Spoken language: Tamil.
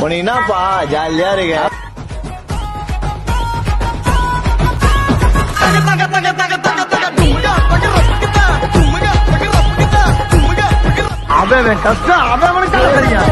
உனக்கு என்னப்பா ஜாலியா இருக்க அவன் கஷ்டம் அவன் அவனுக்கு தெரியும்.